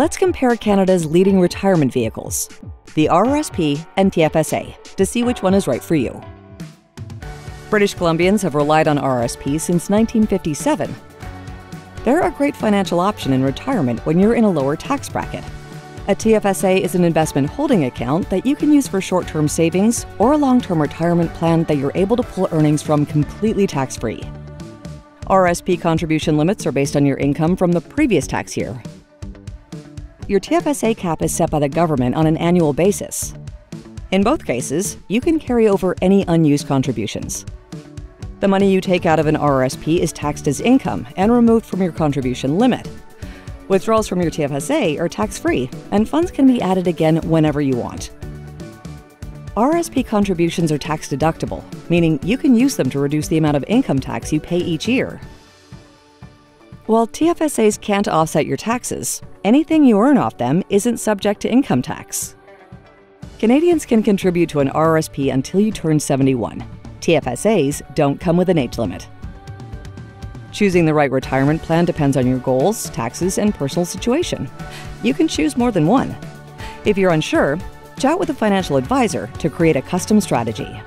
Let's compare Canada's leading retirement vehicles, the RRSP and TFSA, to see which one is right for you. British Columbians have relied on RRSP since 1957. They're a great financial option in retirement when you're in a lower tax bracket. A TFSA is an investment holding account that you can use for short term savings or a long term retirement plan that you're able to pull earnings from completely tax free. RSP contribution limits are based on your income from the previous tax year. Your TFSA cap is set by the government on an annual basis. In both cases, you can carry over any unused contributions. The money you take out of an RRSP is taxed as income and removed from your contribution limit. Withdrawals from your TFSA are tax free, and funds can be added again whenever you want. RSP contributions are tax deductible, meaning you can use them to reduce the amount of income tax you pay each year. While TFSAs can't offset your taxes, anything you earn off them isn't subject to income tax. Canadians can contribute to an RRSP until you turn 71. TFSAs don't come with an age limit. Choosing the right retirement plan depends on your goals, taxes, and personal situation. You can choose more than one. If you're unsure, chat with a financial advisor to create a custom strategy.